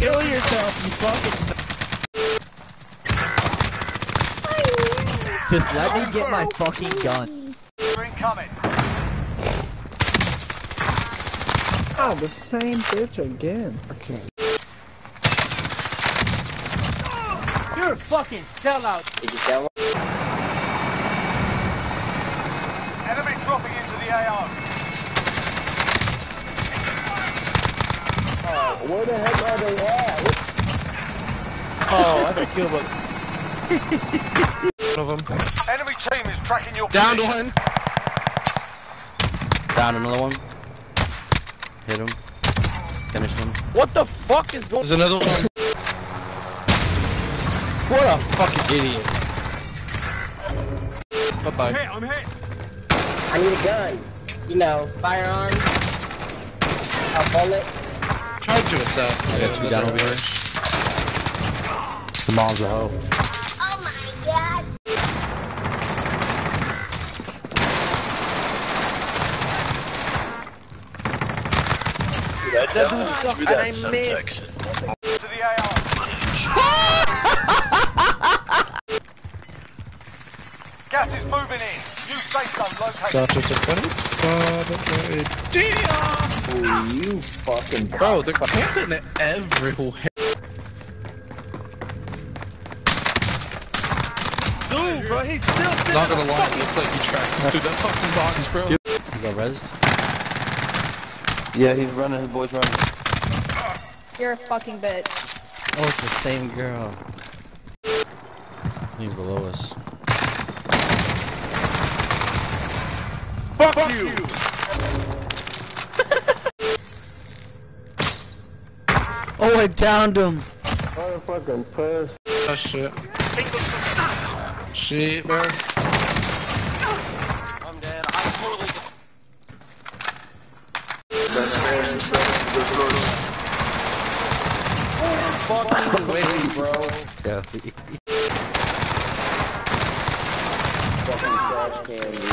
Kill yourself, you fucking. Just let me get my fucking gun. Incoming. Oh, the same bitch again. Okay. You're a fucking sellout. Did you kill him? Enemy dropping into the AO. Oh, where the heck are they at? Oh, I got killed, but One of them. Enemy team is tracking your Down position. one. Down another one. Hit him. Finish him. what the fuck is going? There's another one. What a fucking idiot. Bye bye. I'm hit. I need a gun. You know, firearm. A bullet. Tried to assassinate. I got two down over here. The mom's a hoe. Oh my god. That dude sucked, and I missed. To the AO. Gas is moving in. New safe zone located. Got just a funny. Oh, you fucking Bro, they're camping everywhere. Bro, he's still Not gonna lie, it looks like he tracked through that fucking box, bro. You got rezzed? Yeah, he's running. His boy's running. You're a fucking bitch. Oh, it's the same girl. He's below us. Fuck, you. Oh, I downed him. Motherfucking puss. Oh shit. Shit, bro. Fucking with bro. Yeah. Fucking trash can, dude.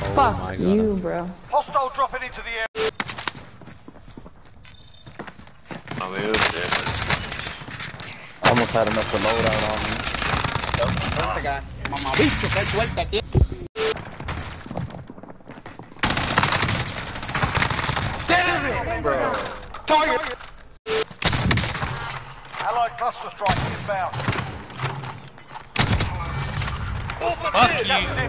Oh Fuck my you, bro. Hostile dropping into the area. Almost had enough to load out on me. Damn it, bro. Allied cluster strike inbound. Fuck you. Gas is.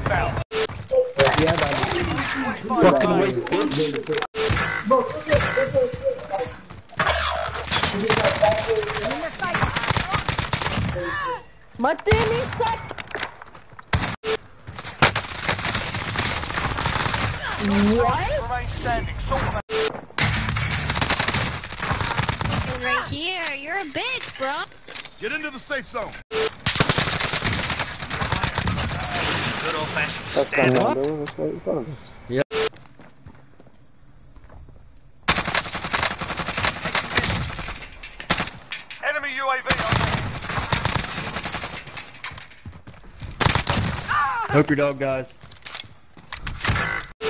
Fucking wait, bitch. Matini sak. What? Remain standing. Sort them out. He's right here. You're a bitch, bro. Get into the safe zone. That's not what? Dude. That's what you thought. Enemy UAV on Hope your dog dies.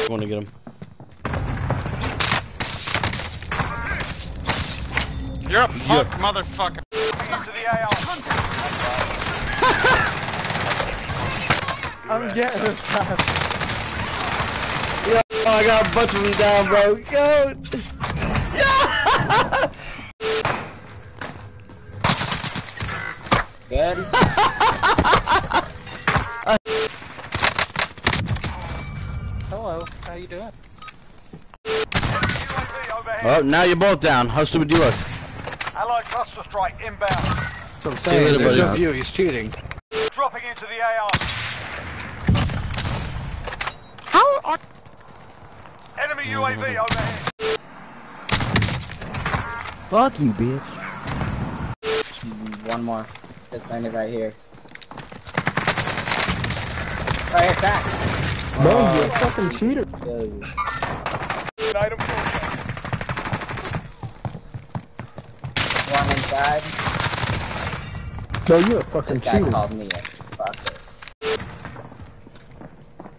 Want to get him? You're a punk motherfucker. into the AO. I'm getting this time. Oh, I got a bunch of them down, bro. Yo! You doing? Oh, now you're both down. How stupid you look. Allied cluster strike inbound. That's what I'm See you later, There's no view. He's cheating. Dropping into the AR. How are... Enemy UAV overhead. Fuck you, bitch. One more. Just landed right here. Right here, back. Bro, you're a fucking cheater. Kill you. Item One inside. Bro, you're a fucking This guy cheater. called me a fucker.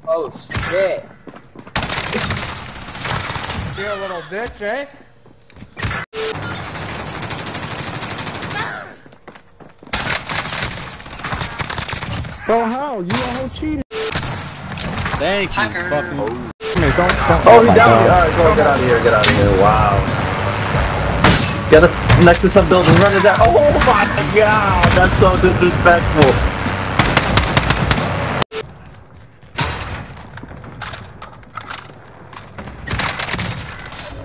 Oh Oh shit. You're a little bitch, eh? Bro, how? You a whole cheater. Thank you, fucking. Don't, don't, Oh, oh, oh he's down here. Alright, go get out of here. Get out of here. Wow. Get us next to some building. Run it down. Oh my god. That's so disrespectful.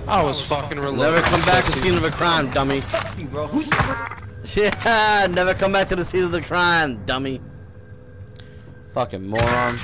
I was fucking reloading. Never come back to the scene of a crime, dummy. bro. Who's Yeah, never come back to the scene of the crime, dummy. Fucking moron.